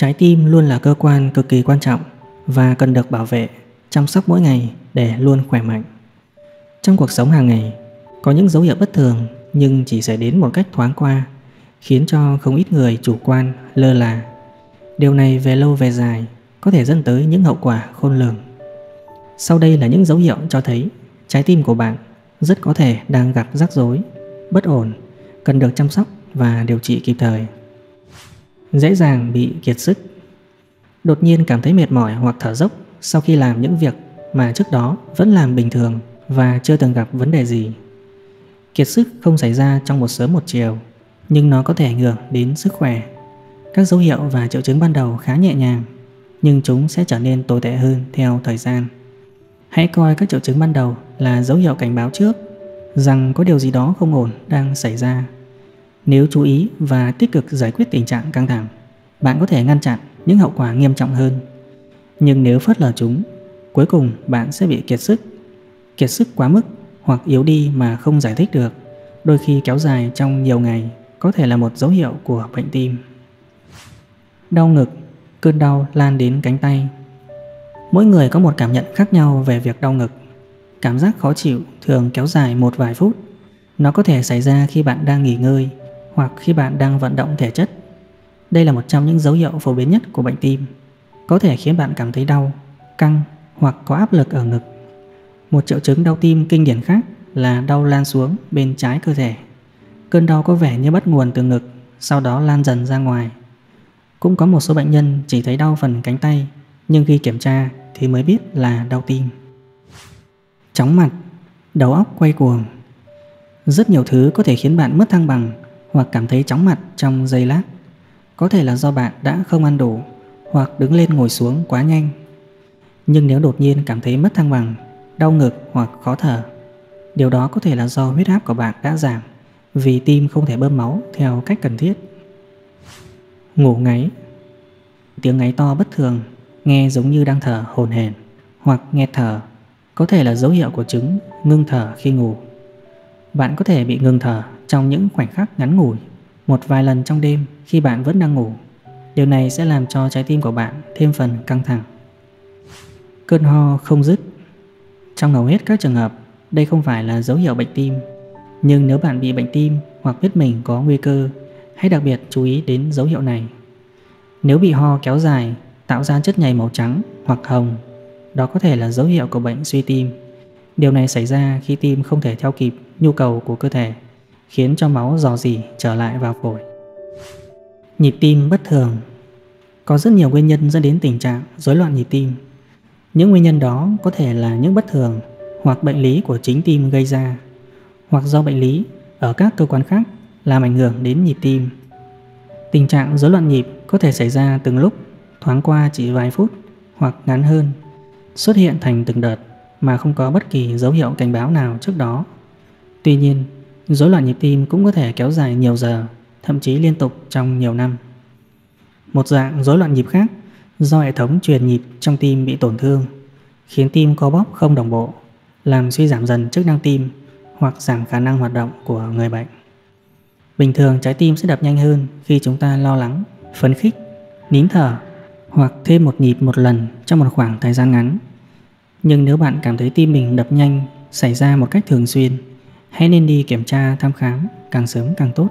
Trái tim luôn là cơ quan cực kỳ quan trọng và cần được bảo vệ, chăm sóc mỗi ngày để luôn khỏe mạnh. Trong cuộc sống hàng ngày, có những dấu hiệu bất thường nhưng chỉ xảy đến một cách thoáng qua, khiến cho không ít người chủ quan, lơ là. Điều này về lâu về dài có thể dẫn tới những hậu quả khôn lường. Sau đây là những dấu hiệu cho thấy trái tim của bạn rất có thể đang gặp rắc rối, bất ổn, cần được chăm sóc và điều trị kịp thời. Dễ dàng bị kiệt sức. Đột nhiên cảm thấy mệt mỏi hoặc thở dốc sau khi làm những việc mà trước đó vẫn làm bình thường và chưa từng gặp vấn đề gì. Kiệt sức không xảy ra trong một sớm một chiều, nhưng nó có thể ảnh hưởng đến sức khỏe. Các dấu hiệu và triệu chứng ban đầu khá nhẹ nhàng, nhưng chúng sẽ trở nên tồi tệ hơn theo thời gian. Hãy coi các triệu chứng ban đầu là dấu hiệu cảnh báo trước rằng có điều gì đó không ổn đang xảy ra. Nếu chú ý và tích cực giải quyết tình trạng căng thẳng, bạn có thể ngăn chặn những hậu quả nghiêm trọng hơn. Nhưng nếu phớt lờ chúng, cuối cùng bạn sẽ bị kiệt sức. Kiệt sức quá mức hoặc yếu đi mà không giải thích được, đôi khi kéo dài trong nhiều ngày có thể là một dấu hiệu của bệnh tim. Đau ngực, cơn đau lan đến cánh tay. Mỗi người có một cảm nhận khác nhau về việc đau ngực. Cảm giác khó chịu thường kéo dài một vài phút. Nó có thể xảy ra khi bạn đang nghỉ ngơi hoặc khi bạn đang vận động thể chất. Đây là một trong những dấu hiệu phổ biến nhất của bệnh tim. Có thể khiến bạn cảm thấy đau, căng hoặc có áp lực ở ngực. Một triệu chứng đau tim kinh điển khác là đau lan xuống bên trái cơ thể. Cơn đau có vẻ như bắt nguồn từ ngực, sau đó lan dần ra ngoài. Cũng có một số bệnh nhân chỉ thấy đau phần cánh tay, nhưng khi kiểm tra thì mới biết là đau tim. Chóng mặt, đầu óc quay cuồng. Rất nhiều thứ có thể khiến bạn mất thăng bằng hoặc cảm thấy chóng mặt trong giây lát. Có thể là do bạn đã không ăn đủ hoặc đứng lên ngồi xuống quá nhanh. Nhưng nếu đột nhiên cảm thấy mất thăng bằng, đau ngực hoặc khó thở, điều đó có thể là do huyết áp của bạn đã giảm vì tim không thể bơm máu theo cách cần thiết. Ngủ ngáy Tiếng ngáy to bất thường, nghe giống như đang thở hồn hển hoặc nghe thở, có thể là dấu hiệu của chứng ngưng thở khi ngủ. Bạn có thể bị ngừng thở trong những khoảnh khắc ngắn ngủi, một vài lần trong đêm khi bạn vẫn đang ngủ. Điều này sẽ làm cho trái tim của bạn thêm phần căng thẳng. Cơn ho không dứt Trong hầu hết các trường hợp, đây không phải là dấu hiệu bệnh tim. Nhưng nếu bạn bị bệnh tim hoặc biết mình có nguy cơ, hãy đặc biệt chú ý đến dấu hiệu này. Nếu bị ho kéo dài, tạo ra chất nhầy màu trắng hoặc hồng, đó có thể là dấu hiệu của bệnh suy tim. Điều này xảy ra khi tim không thể theo kịp nhu cầu của cơ thể, khiến cho máu dò dỉ trở lại vào phổi. Nhịp tim bất thường Có rất nhiều nguyên nhân dẫn đến tình trạng rối loạn nhịp tim. Những nguyên nhân đó có thể là những bất thường hoặc bệnh lý của chính tim gây ra, hoặc do bệnh lý ở các cơ quan khác làm ảnh hưởng đến nhịp tim. Tình trạng rối loạn nhịp có thể xảy ra từng lúc, thoáng qua chỉ vài phút hoặc ngắn hơn, xuất hiện thành từng đợt mà không có bất kỳ dấu hiệu cảnh báo nào trước đó. Tuy nhiên, rối loạn nhịp tim cũng có thể kéo dài nhiều giờ, thậm chí liên tục trong nhiều năm. Một dạng rối loạn nhịp khác do hệ thống truyền nhịp trong tim bị tổn thương, khiến tim co bóp không đồng bộ, làm suy giảm dần chức năng tim hoặc giảm khả năng hoạt động của người bệnh. Bình thường trái tim sẽ đập nhanh hơn khi chúng ta lo lắng, phấn khích, nín thở hoặc thêm một nhịp một lần trong một khoảng thời gian ngắn. Nhưng nếu bạn cảm thấy tim mình đập nhanh xảy ra một cách thường xuyên, hãy nên đi kiểm tra thăm khám càng sớm càng tốt.